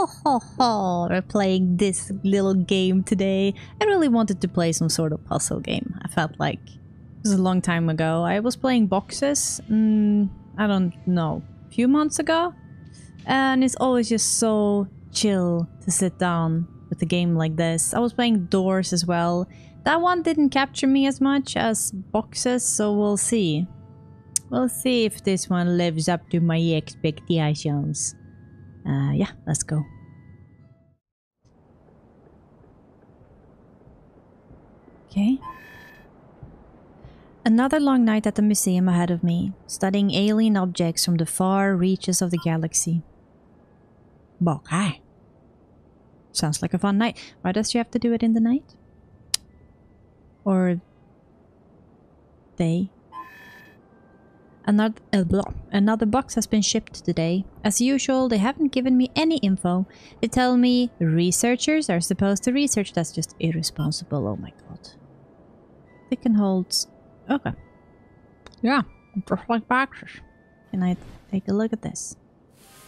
ho ho ho, we're playing this little game today. I really wanted to play some sort of puzzle game. I felt like it was a long time ago. I was playing boxes, mm, I don't know, a few months ago. And it's always just so chill to sit down with a game like this. I was playing Doors as well. That one didn't capture me as much as boxes, so we'll see. We'll see if this one lives up to my expectations. Uh, yeah, let's go. Okay. Another long night at the museum ahead of me, studying alien objects from the far reaches of the galaxy. Bokai. Sounds like a fun night. Why does she have to do it in the night? Or they? Another, uh, blah. Another box has been shipped today. As usual, they haven't given me any info. They tell me researchers are supposed to research. That's just irresponsible. Oh my god. They can hold... Okay. Yeah, just like boxes. Can I take a look at this?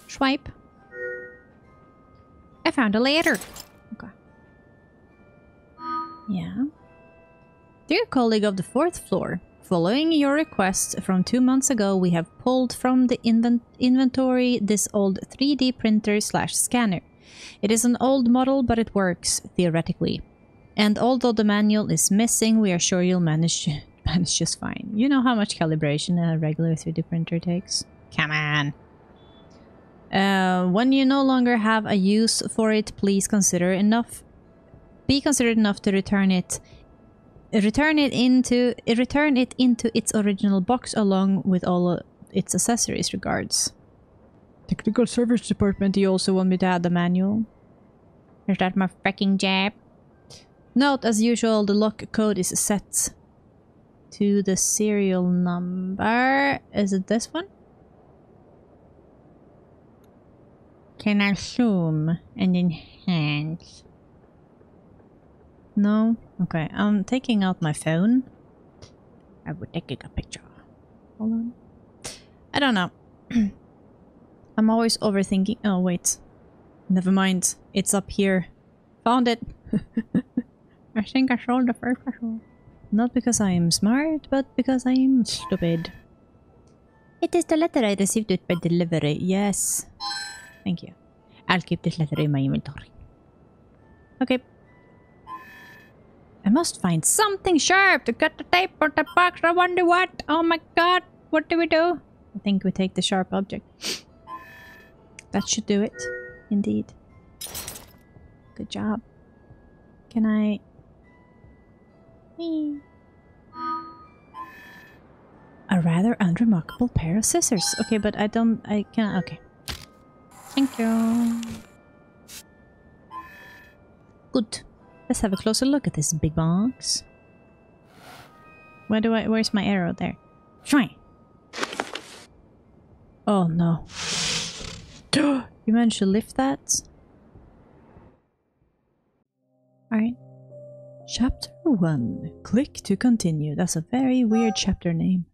Swipe. I found a ladder. Okay. Yeah. Dear colleague of the fourth floor, Following your request from two months ago, we have pulled from the inventory this old 3D printer slash scanner. It is an old model, but it works, theoretically. And although the manual is missing, we are sure you'll manage, manage just fine. You know how much calibration a regular 3D printer takes? Come on! Uh, when you no longer have a use for it, please consider enough... Be considered enough to return it return it into return it into its original box along with all its accessories regards. Technical service department, you also want me to add the manual? Is that my freaking job? Note, as usual, the lock code is set to the serial number. Is it this one? Can I zoom and enhance? No? Okay, I'm taking out my phone. I would take a picture. Hold on. I don't know. I'm always overthinking. Oh, wait. Never mind. It's up here. Found it. I think I sold the first one. Not because I am smart, but because I am stupid. It is the letter I received it by delivery. Yes. Thank you. I'll keep this letter in my inventory. Okay. I must find something sharp to cut the tape on the box. I wonder what? Oh my god. What do we do? I think we take the sharp object. That should do it. Indeed. Good job. Can I... A rather unremarkable pair of scissors. Okay, but I don't... I can... Okay. Thank you. Good. Let's have a closer look at this big box. Where do I... Where's my arrow? There. Try. Oh no. you managed to lift that? Alright. Chapter 1. Click to continue. That's a very weird chapter name.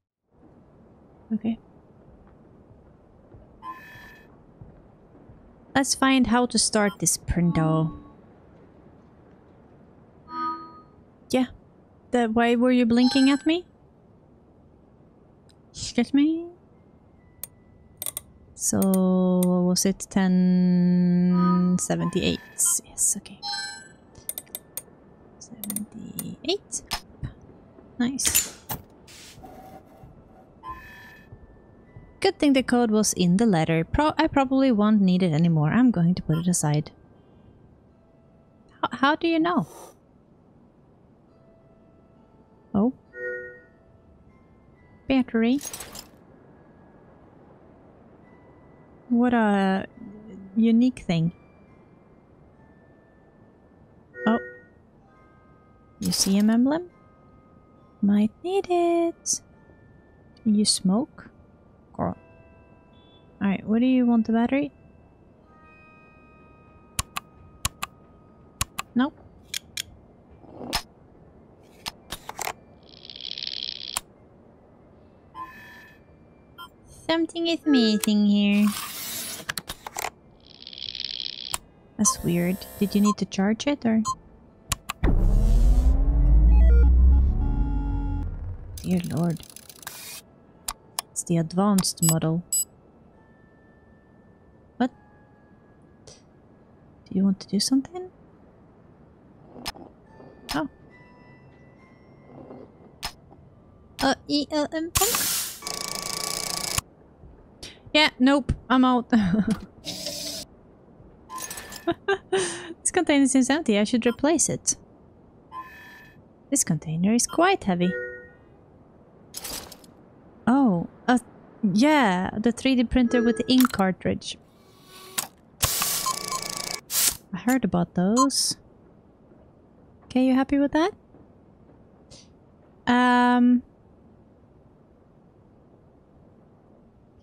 Okay. Let's find how to start this printo. The, why were you blinking at me? Excuse me? So, was it 1078? Yes, okay. 78. Nice. Good thing the code was in the letter. Pro I probably won't need it anymore. I'm going to put it aside. H how do you know? Oh. Battery. What a unique thing. Oh. Museum emblem? Might need it. You smoke? Girl. Alright, what do you want the battery? Nope. Something is missing here. That's weird. Did you need to charge it or? Dear lord. It's the advanced model. What? Do you want to do something? Oh. Uh, e uh, um, punk? Yeah, nope, I'm out. this container seems empty, I should replace it. This container is quite heavy. Oh, uh, yeah, the 3D printer with the ink cartridge. I heard about those. Okay, you happy with that? Um...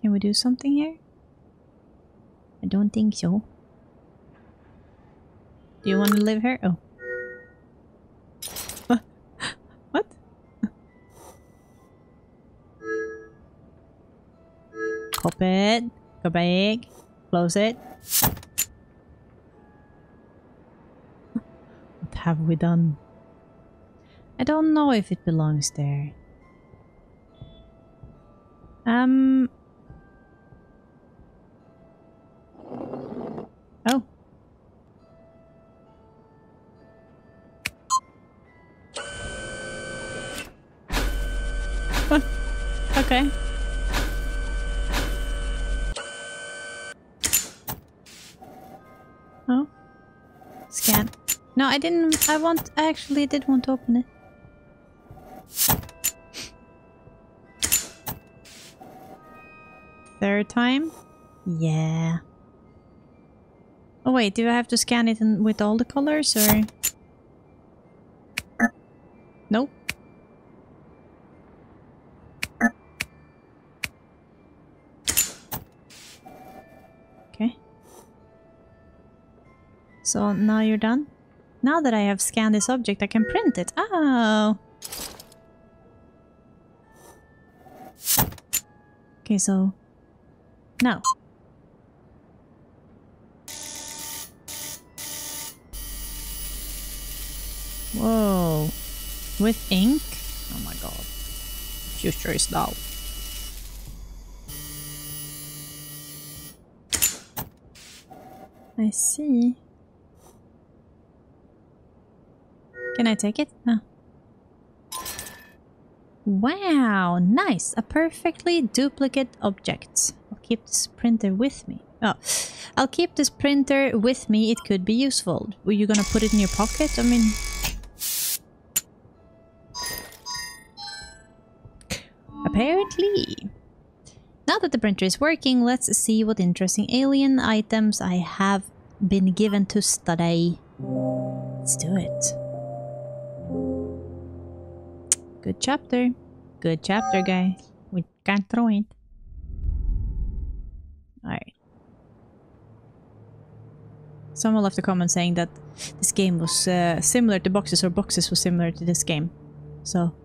Can we do something here? I don't think so. Do you want to live here? Oh. what? Pop it. Go back. Close it. what have we done? I don't know if it belongs there. Um, I didn't. I want. I actually did want to open it. Third time? Yeah. Oh wait, do I have to scan it in, with all the colors or? Nope. Okay. So now you're done? Now that I have scanned this object, I can print it. Oh! Okay, so... Now. Whoa. With ink? Oh my god. Future is now. I see. Can I take it? No. Wow, nice! A perfectly duplicate object. I'll keep this printer with me. Oh, I'll keep this printer with me. It could be useful. Were you gonna put it in your pocket? I mean, Apparently. Now that the printer is working, let's see what interesting alien items I have been given to study. Let's do it. Good chapter. Good chapter, guys. We can't throw it. Alright. Someone left a comment saying that this game was uh, similar to boxes or boxes was similar to this game. So,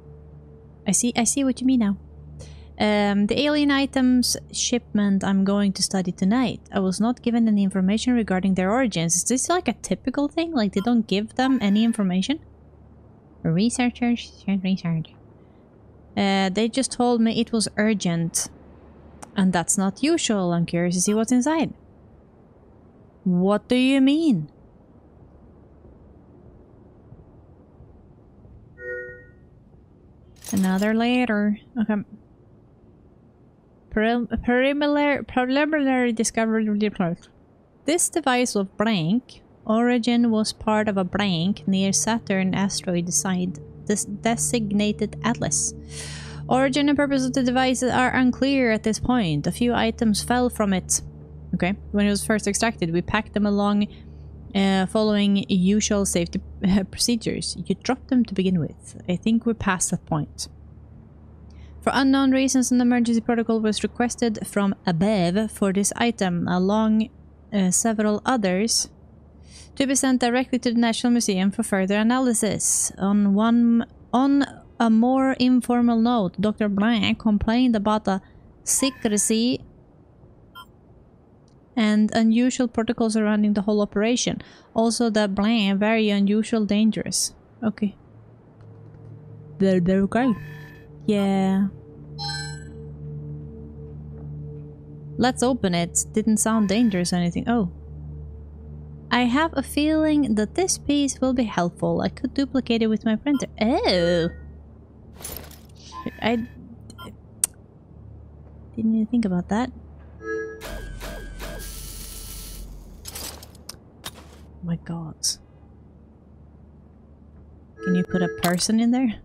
I see I see what you mean now. Um, the alien items shipment I'm going to study tonight. I was not given any information regarding their origins. Is this like a typical thing? Like they don't give them any information? Researchers research. Uh, they just told me it was urgent. And that's not usual. I'm curious to see what's inside. What do you mean? Another later. Okay. Preliminary, preliminary discovery report. This device of blank origin was part of a blank near Saturn asteroid site designated Atlas. Origin and purpose of the device are unclear at this point. A few items fell from it. Okay, when it was first extracted, we packed them along uh, following usual safety procedures. You dropped them to begin with. I think we're past that point. For unknown reasons, an emergency protocol was requested from above for this item, along uh, several others, to be sent directly to the National Museum for further analysis. On one, on a more informal note, Dr. Blank complained about the secrecy and unusual protocols surrounding the whole operation. Also the bland, very unusual, dangerous. Okay. There, there, okay. Yeah. Let's open it. Didn't sound dangerous or anything. Oh. I have a feeling that this piece will be helpful. I could duplicate it with my printer. Oh. I didn't even think about that. Oh my god. Can you put a person in there?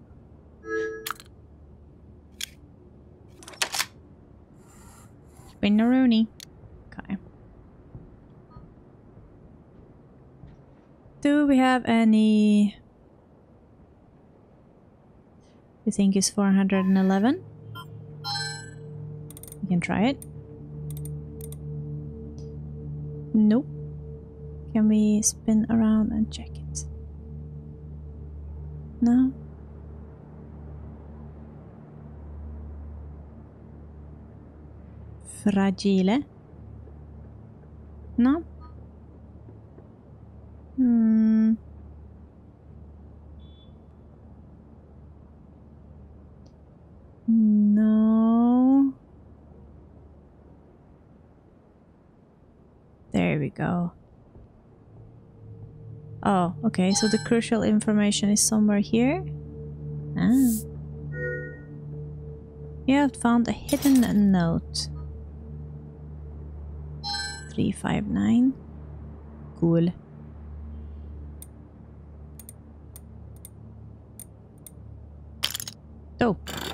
Spinneroonie. Okay. Do we have any... You think is 411? We can try it. Nope. Can we spin around and check it? No? Fragile? No? Go. Oh, okay, so the crucial information is somewhere here. Ah. You have found a hidden note. 359. Cool. Dope.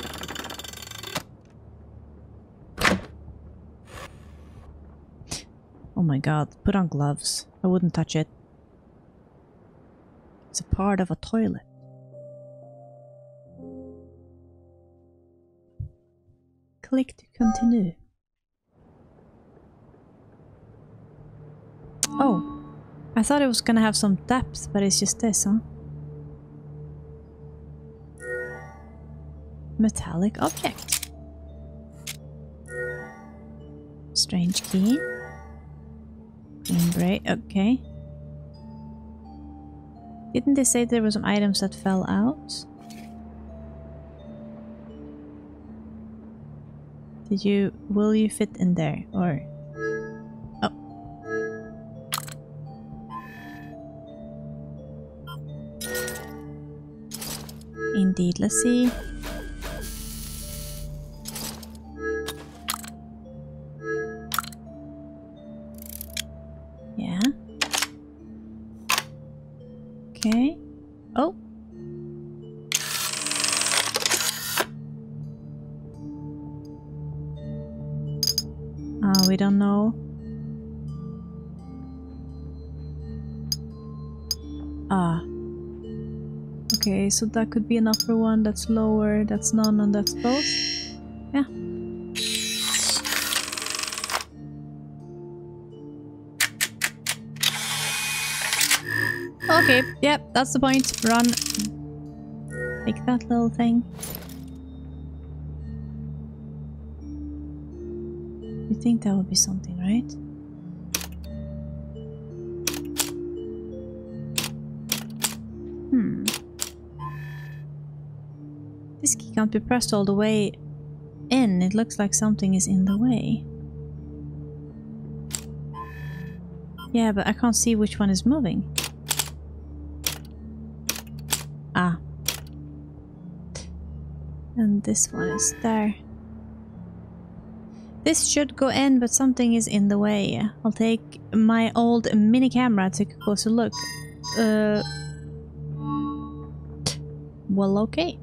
Oh my god, put on gloves. I wouldn't touch it. It's a part of a toilet. Click to continue. Oh, I thought it was gonna have some depth, but it's just this, huh? Metallic object. Strange key. Braid, okay. Didn't they say there were some items that fell out? Did you, will you fit in there or? Oh. Indeed, let's see. Okay, so that could be an upper one, that's lower, that's none, and that's both. Yeah. Okay, yep, that's the point. Run. Take that little thing. You think that would be something, right? This key can't be pressed all the way in. It looks like something is in the way. Yeah, but I can't see which one is moving. Ah. And this one is there. This should go in, but something is in the way. I'll take my old mini camera to take a closer look. Uh, well, okay.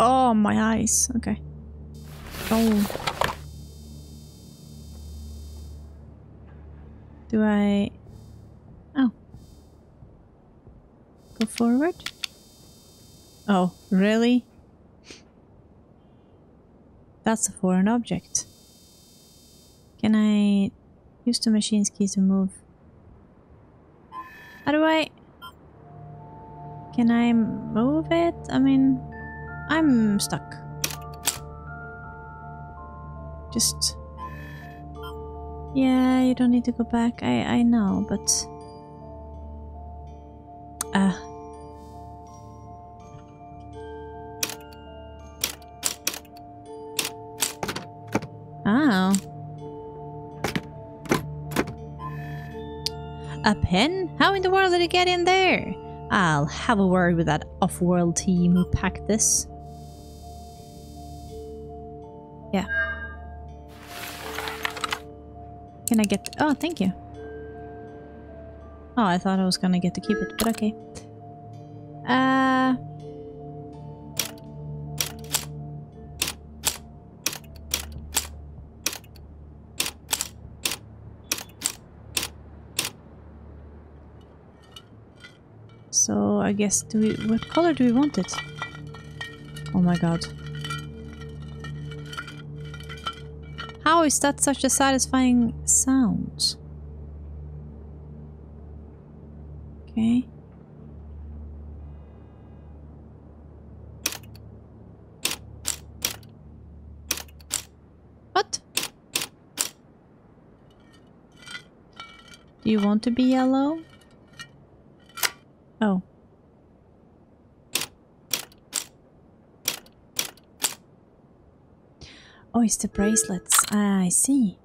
Oh, my eyes. Okay. Oh. Do I... Oh. Go forward? Oh, really? That's a foreign object. Can I use the machine's key to move? How do I... Can I move it? I mean, I'm stuck. Just Yeah, you don't need to go back. I I know, but uh Oh. A pen? How in the world did it get in there? I'll have a word with that off-world team who packed this. Can I get... Oh, thank you. Oh, I thought I was gonna get to keep it, but okay. Uh... So I guess do we what color do we want it? Oh my god. How is that such a satisfying sound? Okay. What? Do you want to be yellow? Oh. The bracelets. Ah, I see.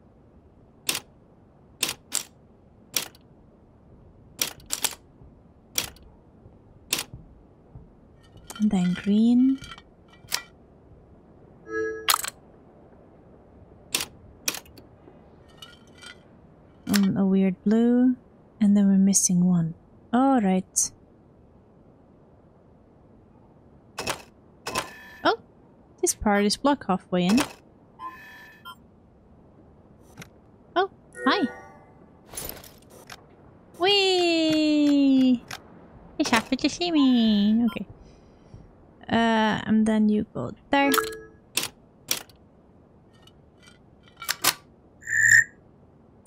And then green. Um, a weird blue. And then we're missing one. Alright. Oh! This part is blocked halfway in. Oh, hi! Whee! It's happy to see me! Okay. Uh, and then you go there.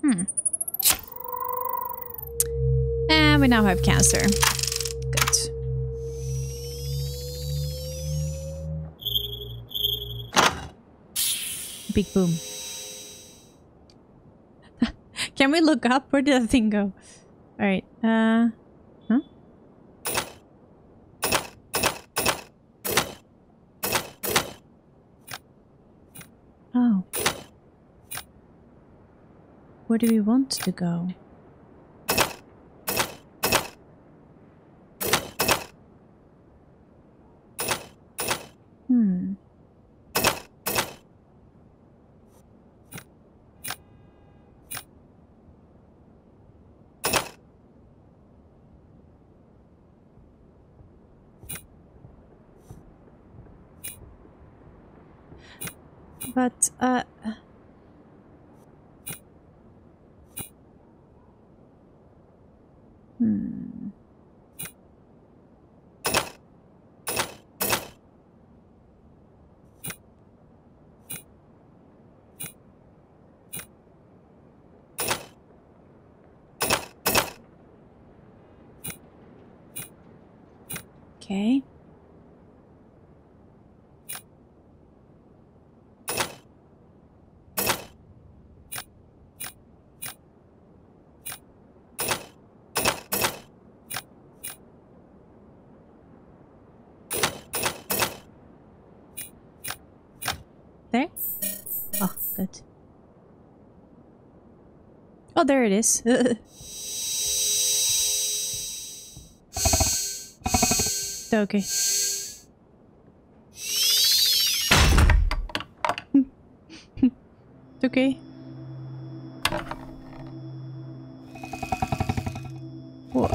Hmm. And we now have cancer. Good. Big boom. Can we look up? Where did that thing go? Alright, uh... Huh? Oh. Where do we want to go? Hmm. But, uh... Hmm. Okay. There? Oh, good. Oh, there it is. okay. It's okay. What?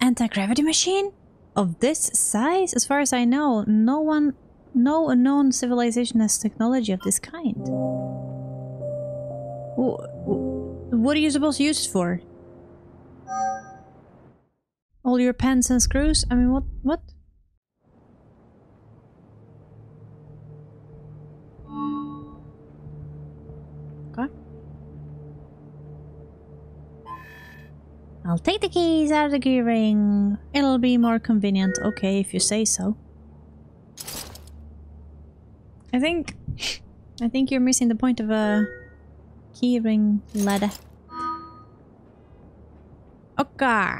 Anti-gravity machine? Of this size? As far as I know, no one, no known civilization has technology of this kind. Wh- wh- What are you supposed to use it for? All your pens and screws? I mean, what? What? Okay. I'll take the keys out of the key ring. It'll be more convenient. Okay, if you say so. I think I think you're missing the point of a keyring ladder. Okay.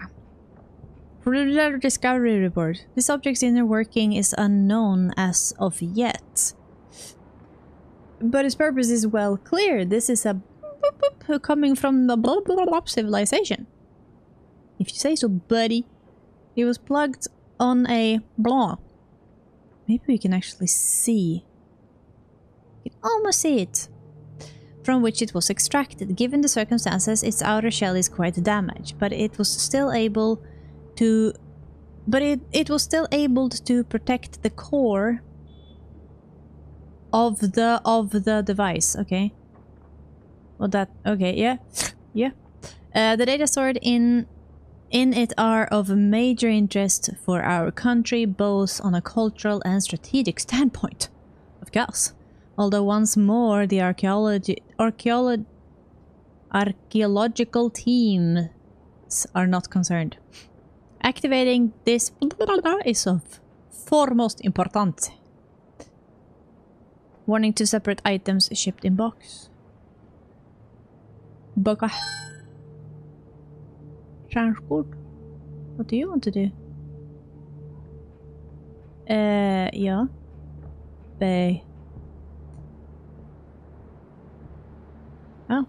Discovery report. This object's inner working is unknown as of yet. But its purpose is well clear. This is a boop, boop, coming from the blah, blah, blah, civilization. If you say so, buddy. It was plugged on a blah. Maybe we can actually see. You can almost see it. From which it was extracted. Given the circumstances, its outer shell is quite damaged, but it was still able to but it, it was still able to protect the core of the of the device okay? Well that okay yeah yeah. Uh, the data stored in in it are of major interest for our country both on a cultural and strategic standpoint of course although once more the archaeology archaeolo archaeological teams are not concerned Activating this is of foremost importance. Warning to separate items shipped in box. Boka. Transport. What do you want to do? Uh, yeah. Bay. Oh.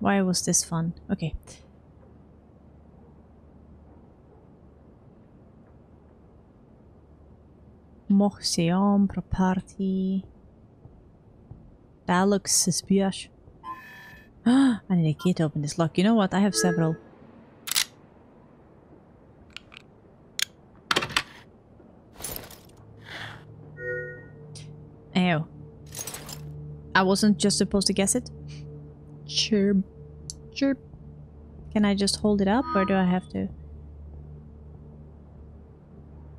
Why was this fun? Okay. Museum property. That looks suspicious. I need a key to open this lock. You know what? I have several. Ew. I wasn't just supposed to guess it. Chirp. Chirp. Can I just hold it up or do I have to?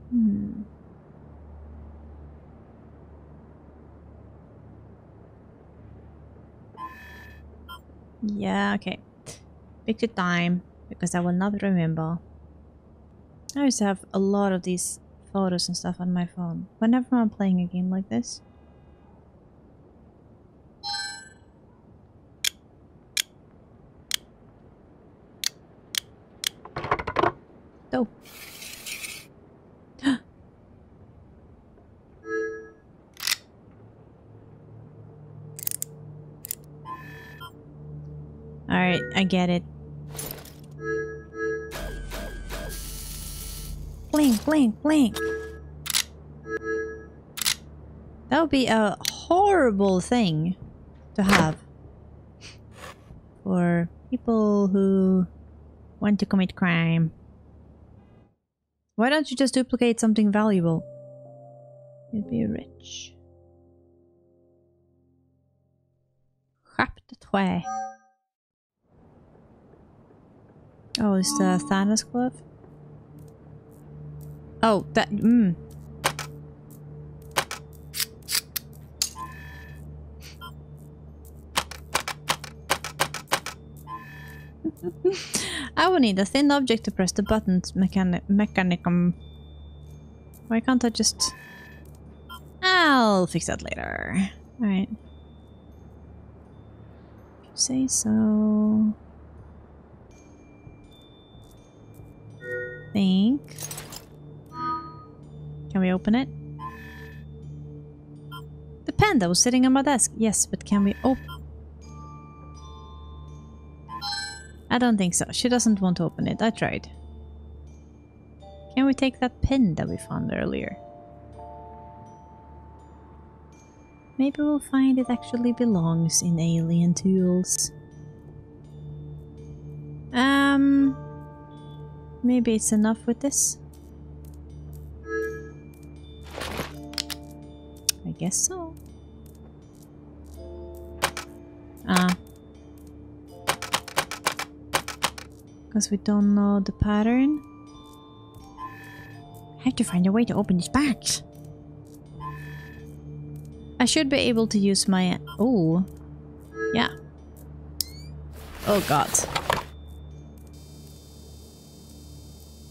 Hmm. Yeah, okay. Pick the time, because I will not remember. I to have a lot of these photos and stuff on my phone. Whenever I'm playing a game like this. Oh. Alright, I get it. Blink, blink, blink. That would be a horrible thing to have for people who want to commit crime. Why don't you just duplicate something valuable? You'd be rich. Chapter Oh, is the Thanos glove? Oh, that- mm. I will need a thin object to press the buttons mechani mechanicum. Why can't I just... I'll fix that later. Alright. say so. Think. Can we open it? The that was sitting on my desk. Yes, but can we open... I don't think so. She doesn't want to open it. I tried. Can we take that pin that we found earlier? Maybe we'll find it actually belongs in alien tools. Um, maybe it's enough with this. I guess so. Ah, Because we don't know the pattern. I have to find a way to open this box. I should be able to use my... Oh. Yeah. Oh god.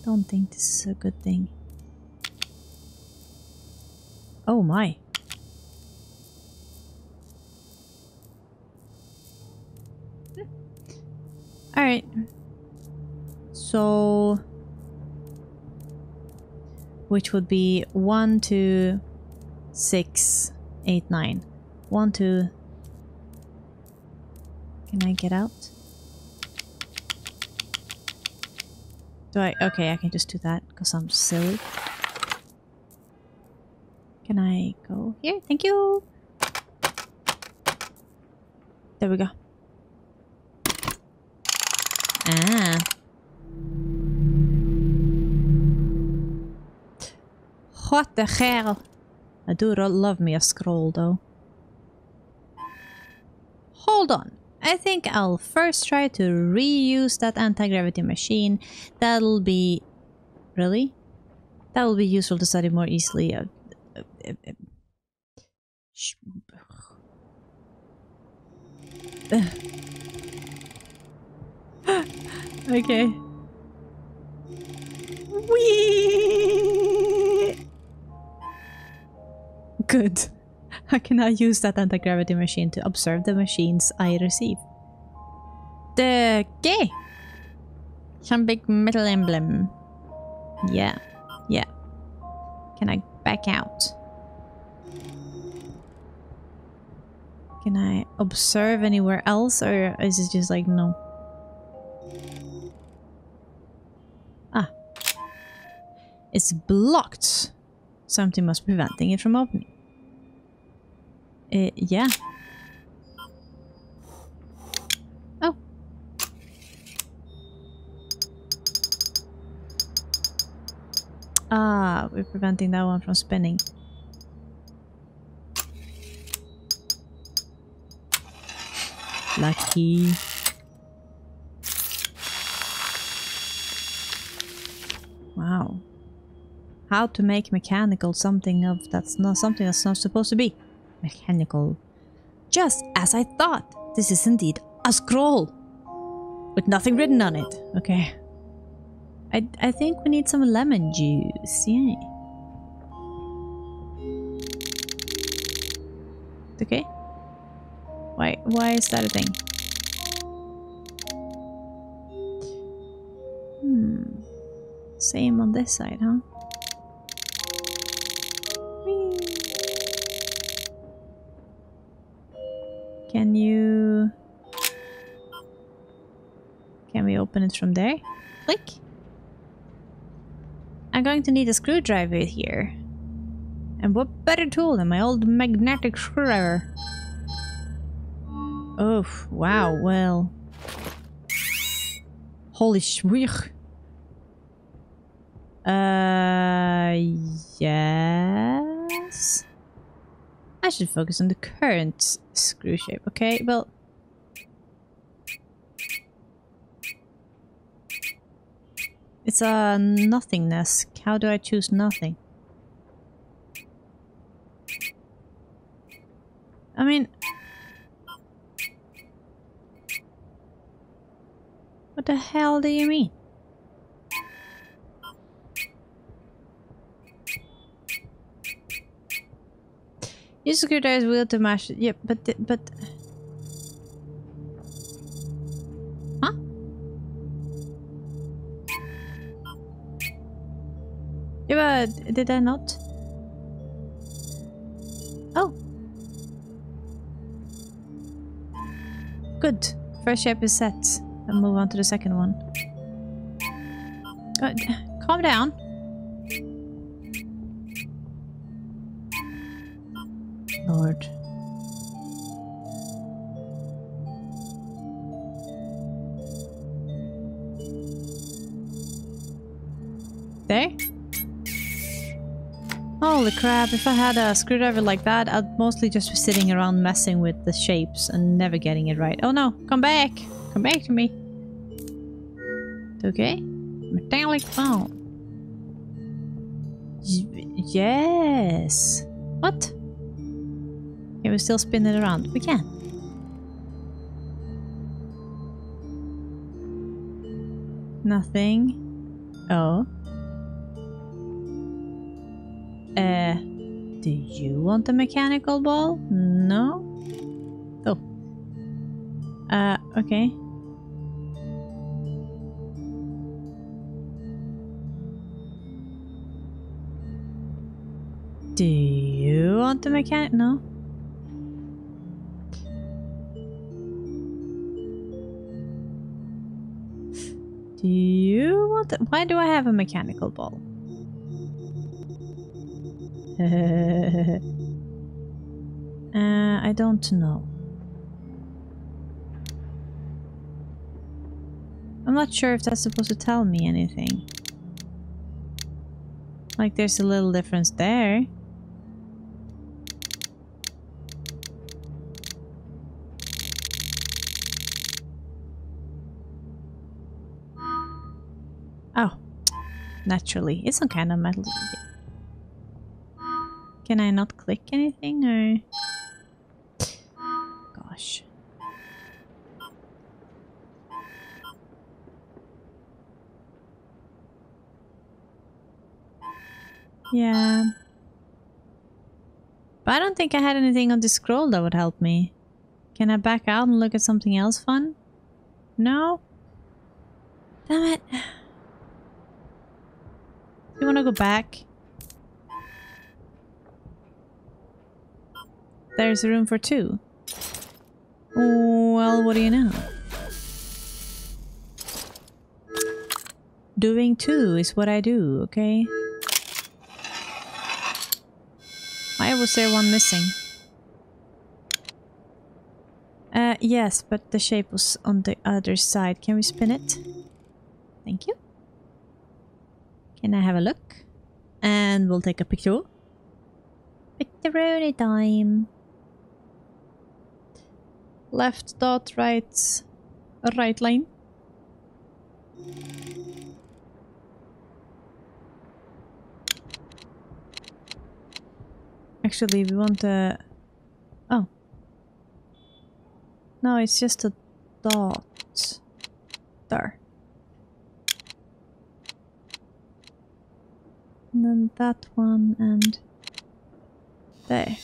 Don't think this is a good thing. Oh my. So... Which would be one, two, six, eight, nine. One, two... Can I get out? Do I? Okay, I can just do that because I'm silly. Can I go here? Thank you! There we go. Ah. What the hell? I do love me a scroll though. Hold on. I think I'll first try to reuse that anti-gravity machine. That'll be... Really? That will be useful to study more easily. Uh, uh, uh, okay. Wee. Good. I use that anti-gravity machine to observe the machines I receive. The gay. Some big metal emblem. Yeah. Yeah. Can I back out? Can I observe anywhere else or is it just like no? Ah. It's blocked. Something must be preventing it from opening. Uh, yeah. Oh. Ah, we're preventing that one from spinning. Lucky. Wow. How to make mechanical something of that's not something that's not supposed to be mechanical. Just as I thought, this is indeed a scroll with nothing written on it. Okay. I, I think we need some lemon juice. Yeah. Okay. Why why is that a thing? Hmm. Same on this side, huh? Can you... Can we open it from there? Click. I'm going to need a screwdriver here. And what better tool than my old magnetic screwdriver? Oh, wow, well... Holy shwich. Uh, yes? I should focus on the current screw shape, okay? Well... It's a nothingness. How do I choose nothing? I mean... What the hell do you mean? Use screwdriver's wheel to mash it. Yep, but but. Huh? Yeah, but did I not? Oh. Good. First shape is set. I'll move on to the second one. Uh, calm down. Lord. There? Holy crap, if I had a screwdriver like that, I'd mostly just be sitting around messing with the shapes and never getting it right. Oh no, come back! Come back to me! Okay? Metallic phone. Yes! What? Can we still spin it around? We can. Nothing. Oh. Uh, do you want a mechanical ball? No? Oh. Uh, okay. Do you want the mechanic? No? Do you want the- Why do I have a mechanical ball? uh, I don't know. I'm not sure if that's supposed to tell me anything. Like there's a little difference there. Oh, naturally. It's some kind of metal. Can I not click anything or... Gosh. Yeah. But I don't think I had anything on the scroll that would help me. Can I back out and look at something else fun? No? Damn it. You wanna go back? There's room for two. Well, what do you know? Doing two is what I do, okay? Why was there one missing? Uh, yes, but the shape was on the other side. Can we spin it? Thank you. Can I have a look? And we'll take a picture. Picture time. Left dot, right, right line. Actually, we want a... Oh. No, it's just a dot. There. And then that one and there.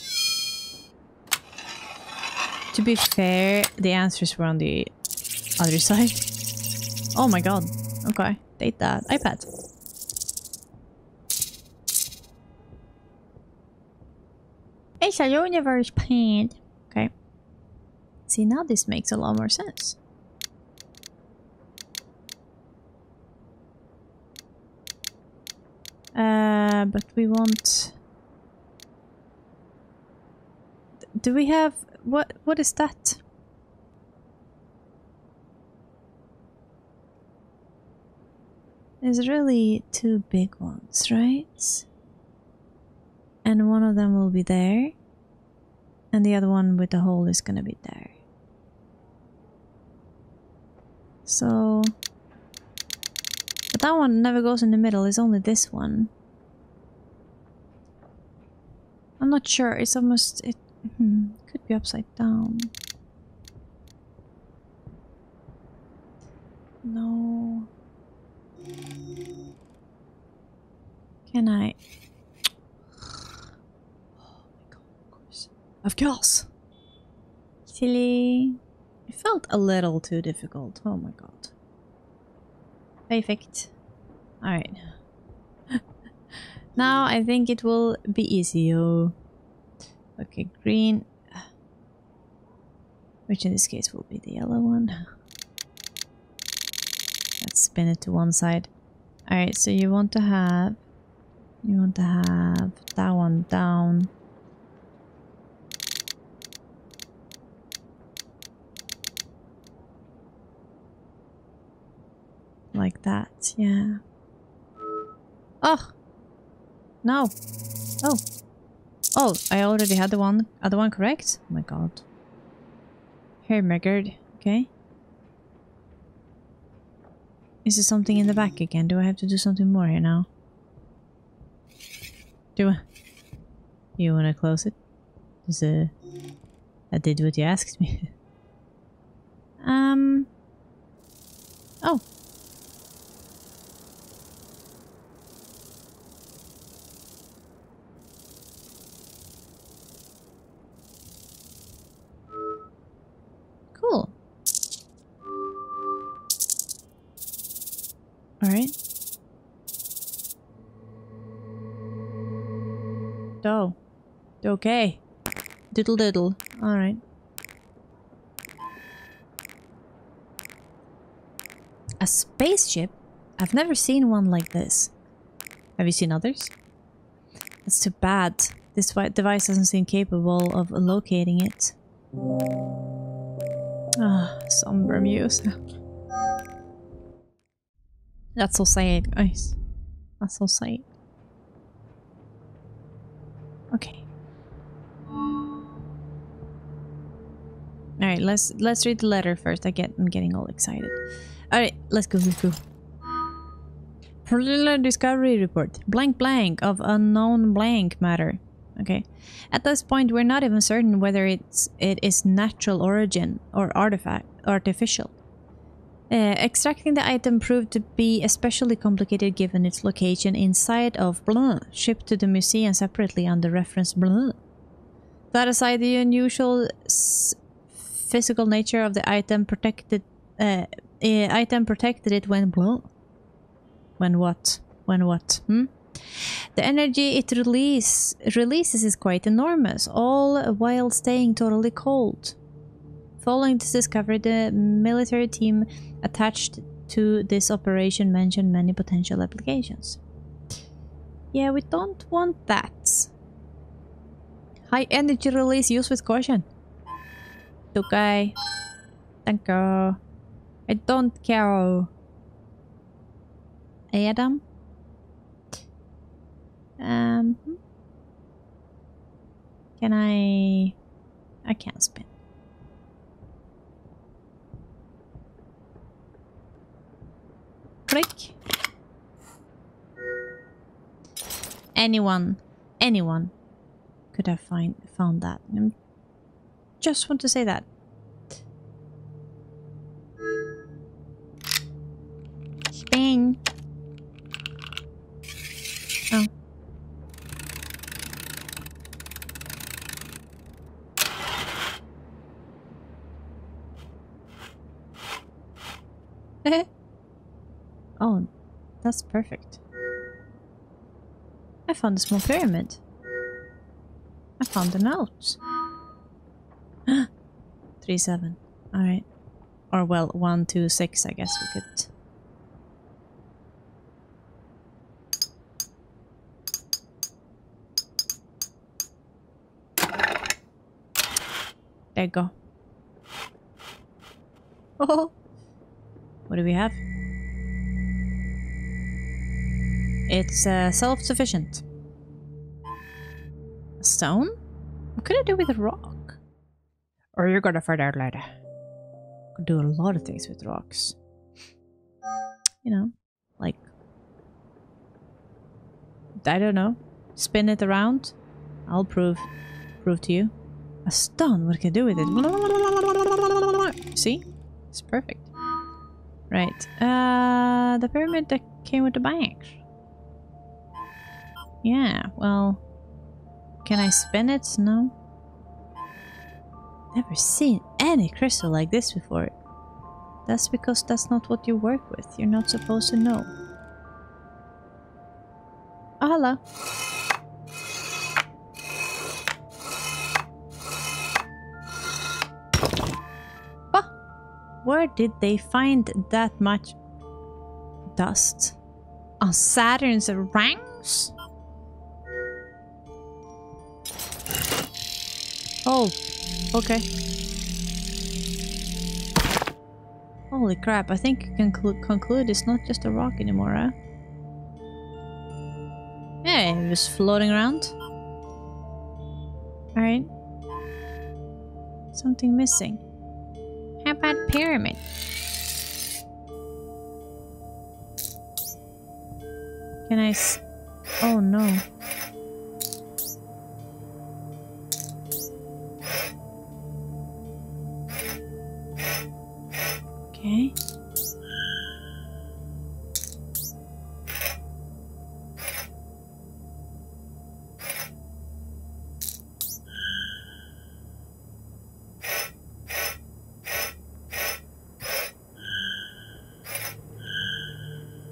To be fair, the answers were on the other side. Oh my god. Okay, date that. iPad. It's a universe paint. Okay. See, now this makes a lot more sense. Uh, but we want... Do we have... What? What is that? There's really two big ones, right? And one of them will be there. And the other one with the hole is gonna be there. So... That one never goes in the middle, it's only this one. I'm not sure, it's almost... It hmm, could be upside down. No... Can I... Oh my God, of, course. of course. Silly. It felt a little too difficult. Oh my god. Perfect. Alright. now I think it will be easy. Oh. Okay, green. Which in this case will be the yellow one. Let's spin it to one side. Alright, so you want to have... You want to have that one down. Like that, yeah. Oh! No! Oh! Oh, I already had the one, other one correct? Oh my god. Here, Megard. Okay. Is there something in the back again? Do I have to do something more here now? Do I? You wanna close it? Is uh I did what you asked me. um Oh. Alright. Oh. Okay. Diddle diddle. Alright. A spaceship? I've never seen one like this. Have you seen others? It's too bad. This device doesn't seem capable of locating it. Ah, somber music. That's so sad, guys. That's so sad. Okay. Alright, let's let's read the letter first. I get I'm getting all excited. Alright, let's go, let's go. Preliminary discovery report. Blank blank of unknown blank matter. Okay. At this point, we're not even certain whether it's it is natural origin or artifact artificial. Uh, extracting the item proved to be especially complicated given its location inside of blah, shipped to the museum separately under reference blah. That aside, the unusual physical nature of the item protected uh, uh, item protected it when blah. When what? When what? Hmm? The energy it release, releases is quite enormous, all while staying totally cold. Following this discovery, the military team attached to this operation mentioned many potential applications. Yeah, we don't want that. High energy release, use with caution. Okay. Thank you. I don't care. Adam? Um, can I... I can't spin. Anyone, anyone could have find, found that. I just want to say that. That's perfect. I found a small pyramid. I found a note. 3-7. Alright. Or well, 1, 2, 6 I guess we could... There you go. Oh! What do we have? It's uh, self-sufficient. A stone? What could I do with a rock? Or you're gonna find out later. Could do a lot of things with rocks. You know, like... I don't know. Spin it around. I'll prove prove to you. A stone, what can I do with it? See? It's perfect. Right. Uh, the pyramid that came with the banks. Yeah, well... Can I spin it? No. Never seen any crystal like this before. That's because that's not what you work with. You're not supposed to know. Oh, hello. Where did they find that much dust? On Saturn's rings? Oh, okay. Holy crap, I think you can conclude it's not just a rock anymore, huh? Yeah, it was floating around. Alright. Something missing. How about pyramid? Can I s- Oh no. Okay.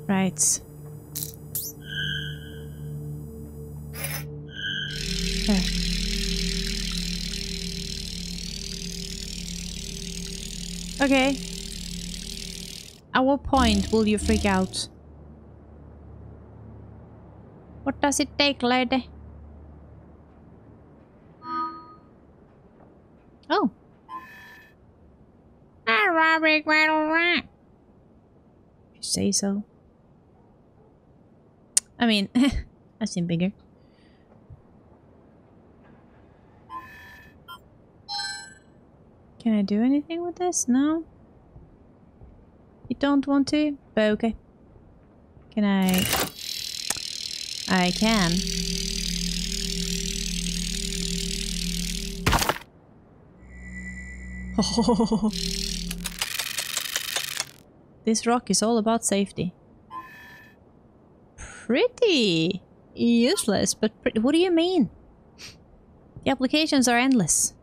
Right. Okay. At what point will you freak out? What does it take, lady? Oh. If you say so. I mean, I've seen bigger. Can I do anything with this? No? Don't want to? But okay. Can I... I can. this rock is all about safety. Pretty useless, but pretty, what do you mean? The applications are endless.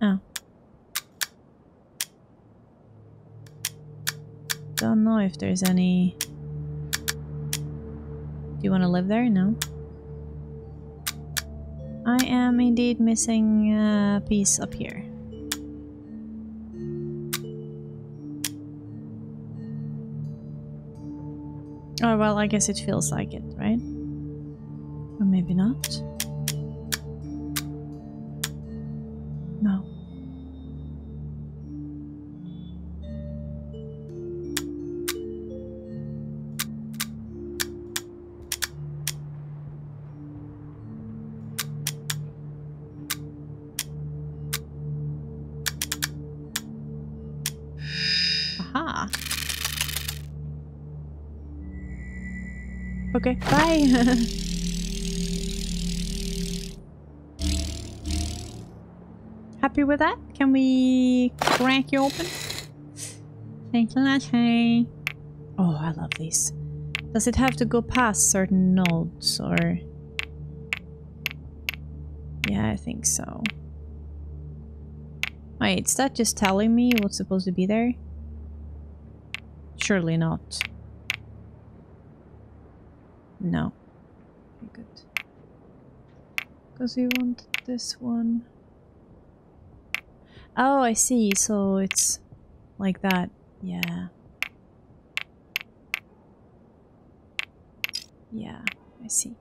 Oh. Don't know if there's any... Do you want to live there? No. I am indeed missing a piece up here. Oh, well, I guess it feels like it, right? Or maybe not. No. Okay, bye. Happy with that? Can we crank you open? Thank you, lot, hey. Oh, I love these. Does it have to go past certain nodes or... Yeah, I think so. Wait, is that just telling me what's supposed to be there? Surely not. No. Okay, good. Because we want this one. Oh, I see. So it's like that. Yeah. Yeah, I see.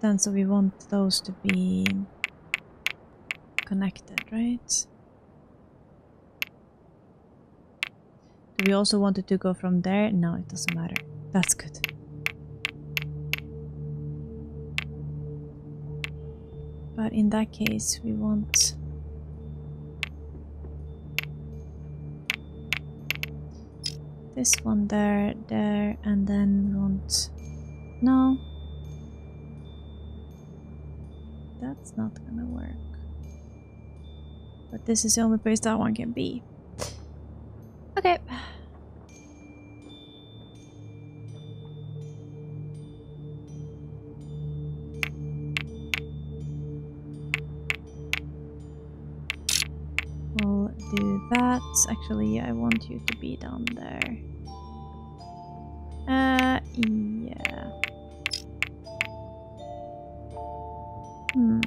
Then so we want those to be connected, right? We also wanted to go from there? No, it doesn't matter. That's good. But in that case, we want... This one there, there, and then we want... No. That's not gonna work. But this is the only place that one can be. Okay. Actually, I want you to be down there. Uh, yeah. Hmm.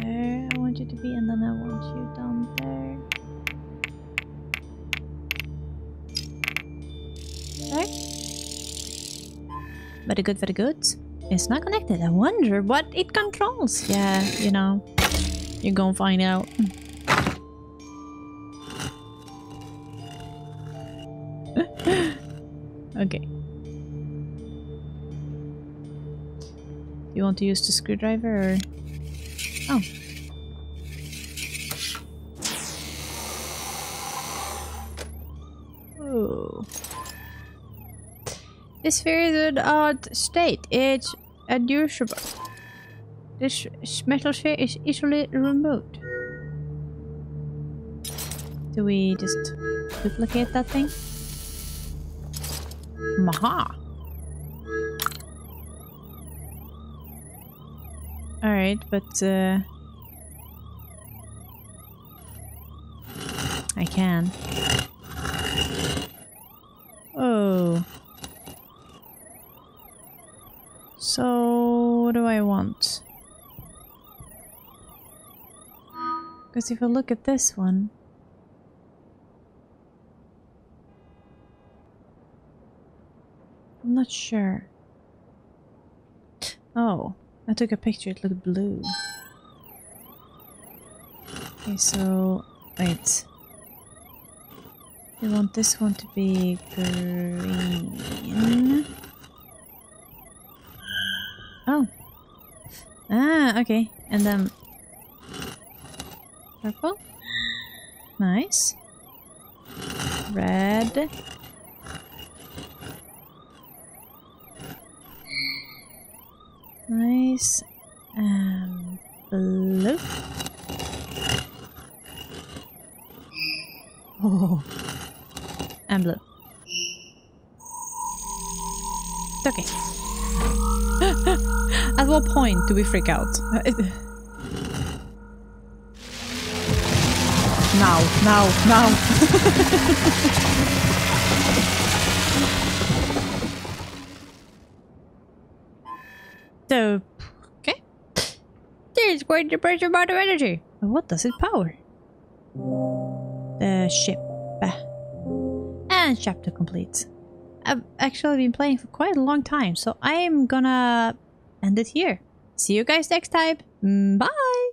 There, I want you to be, and then I want you down there. There. Very good, very good. It's not connected. I wonder what it controls. Yeah, you know, you're gonna find out. okay. You want to use the screwdriver or? Oh. This very good odd state. It's unusable. This metal sphere is easily removed. Do we just duplicate that thing? Maha. Alright, but uh, I can. Oh. So, what do I want? Because if I look at this one... I'm not sure. Oh, I took a picture, it looked blue. Okay, so... wait. We want this one to be green. Oh. Ah, okay. And then... Purple. Nice. Red. Nice. Um, blue. Oh. And blue. Okay. At what point do we freak out? Now, now, now. so, okay. There's quite a pressure amount of energy. What does it power? The ship. And chapter complete. I've actually been playing for quite a long time, so I am gonna end it here. See you guys next time. Mm, bye!